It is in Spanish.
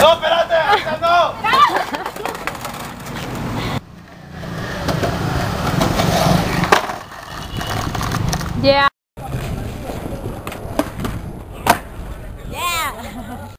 ¡No, espérate! No! Yeah. Yeah.